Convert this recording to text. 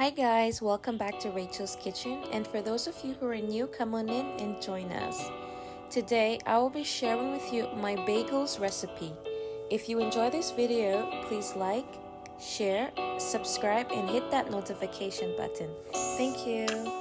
Hi guys, welcome back to Raychell's Kitchen and for those of you who are new, come on in and join us. Today, I will be sharing with you my bagels recipe. If you enjoy this video, please like, share, subscribe and hit that notification button. Thank you.